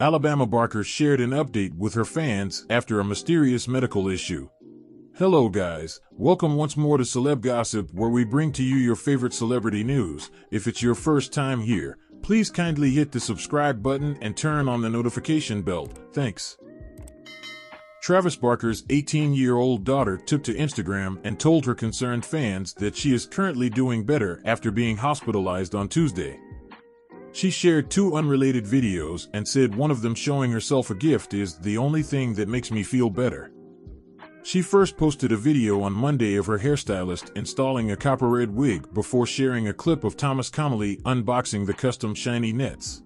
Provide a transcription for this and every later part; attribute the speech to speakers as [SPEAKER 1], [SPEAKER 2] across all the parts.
[SPEAKER 1] Alabama Barker shared an update with her fans after a mysterious medical issue. Hello, guys. Welcome once more to Celeb Gossip, where we bring to you your favorite celebrity news. If it's your first time here, please kindly hit the subscribe button and turn on the notification bell. Thanks. Travis Barker's 18 year old daughter took to Instagram and told her concerned fans that she is currently doing better after being hospitalized on Tuesday. She shared two unrelated videos and said one of them showing herself a gift is the only thing that makes me feel better. She first posted a video on Monday of her hairstylist installing a copper red wig before sharing a clip of Thomas Connolly unboxing the custom shiny nets.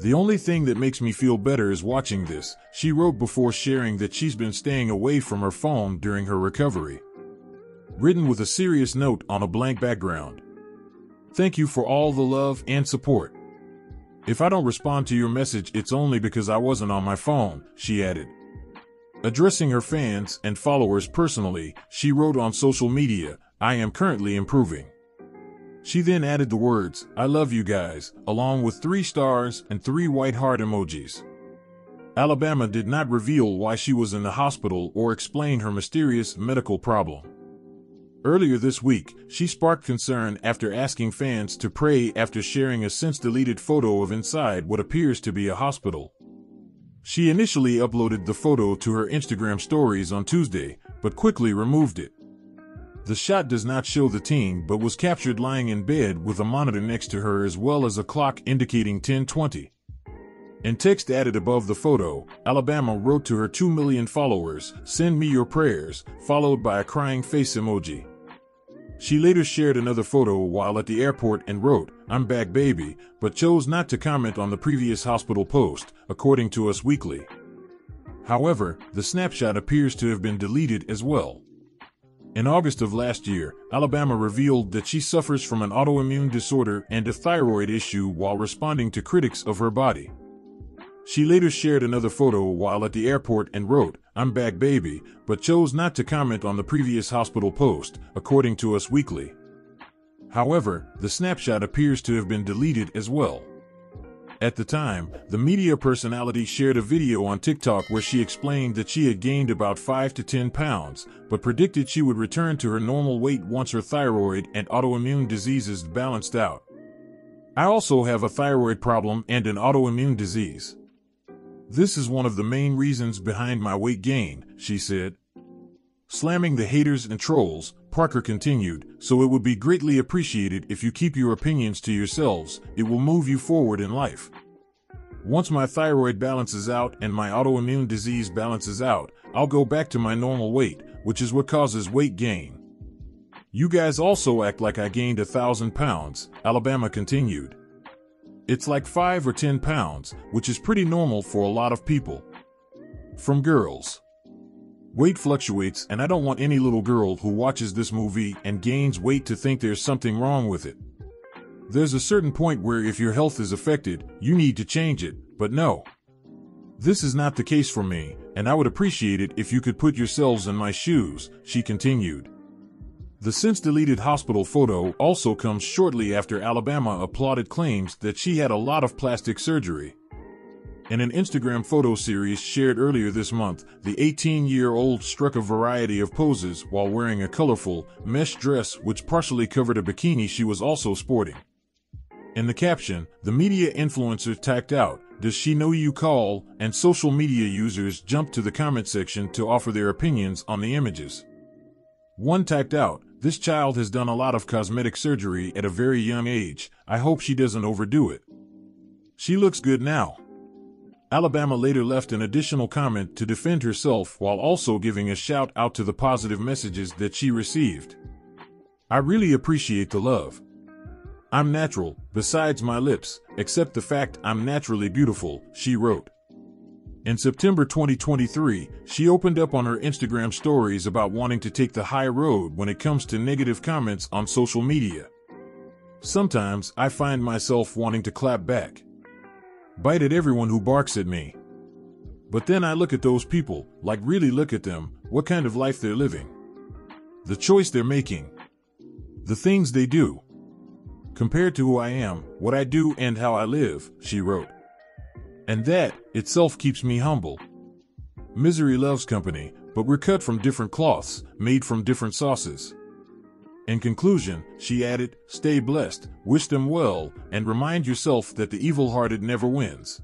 [SPEAKER 1] The only thing that makes me feel better is watching this, she wrote before sharing that she's been staying away from her phone during her recovery. Written with a serious note on a blank background. Thank you for all the love and support. If I don't respond to your message, it's only because I wasn't on my phone, she added. Addressing her fans and followers personally, she wrote on social media, I am currently improving. She then added the words, I love you guys, along with three stars and three white heart emojis. Alabama did not reveal why she was in the hospital or explain her mysterious medical problem. Earlier this week, she sparked concern after asking fans to pray after sharing a since deleted photo of inside what appears to be a hospital. She initially uploaded the photo to her Instagram stories on Tuesday, but quickly removed it. The shot does not show the teen but was captured lying in bed with a monitor next to her as well as a clock indicating 1020. In text added above the photo, Alabama wrote to her 2 million followers, Send me your prayers, followed by a crying face emoji. She later shared another photo while at the airport and wrote, I'm back baby, but chose not to comment on the previous hospital post, according to Us Weekly. However, the snapshot appears to have been deleted as well. In August of last year, Alabama revealed that she suffers from an autoimmune disorder and a thyroid issue while responding to critics of her body. She later shared another photo while at the airport and wrote, I'm back baby, but chose not to comment on the previous hospital post, according to Us Weekly. However, the snapshot appears to have been deleted as well. At the time, the media personality shared a video on TikTok where she explained that she had gained about 5 to 10 pounds, but predicted she would return to her normal weight once her thyroid and autoimmune diseases balanced out. I also have a thyroid problem and an autoimmune disease. This is one of the main reasons behind my weight gain, she said. Slamming the haters and trolls, Barker continued, so it would be greatly appreciated if you keep your opinions to yourselves, it will move you forward in life. Once my thyroid balances out and my autoimmune disease balances out, I'll go back to my normal weight, which is what causes weight gain. You guys also act like I gained a thousand pounds, Alabama continued. It's like 5 or 10 pounds, which is pretty normal for a lot of people. From girls. Weight fluctuates, and I don't want any little girl who watches this movie and gains weight to think there's something wrong with it. There's a certain point where if your health is affected, you need to change it, but no. This is not the case for me, and I would appreciate it if you could put yourselves in my shoes, she continued. The since deleted hospital photo also comes shortly after Alabama applauded claims that she had a lot of plastic surgery. In an Instagram photo series shared earlier this month, the 18 year old struck a variety of poses while wearing a colorful, mesh dress which partially covered a bikini she was also sporting. In the caption, the media influencer tacked out, Does she know you call? and social media users jumped to the comment section to offer their opinions on the images. One tacked out, this child has done a lot of cosmetic surgery at a very young age. I hope she doesn't overdo it. She looks good now. Alabama later left an additional comment to defend herself while also giving a shout out to the positive messages that she received. I really appreciate the love. I'm natural, besides my lips, except the fact I'm naturally beautiful, she wrote. In September 2023, she opened up on her Instagram stories about wanting to take the high road when it comes to negative comments on social media. Sometimes I find myself wanting to clap back. Bite at everyone who barks at me. But then I look at those people, like really look at them, what kind of life they're living. The choice they're making. The things they do. Compared to who I am, what I do, and how I live, she wrote. And that itself keeps me humble. Misery loves company, but we're cut from different cloths, made from different sauces. In conclusion, she added, stay blessed, wish them well, and remind yourself that the evil hearted never wins.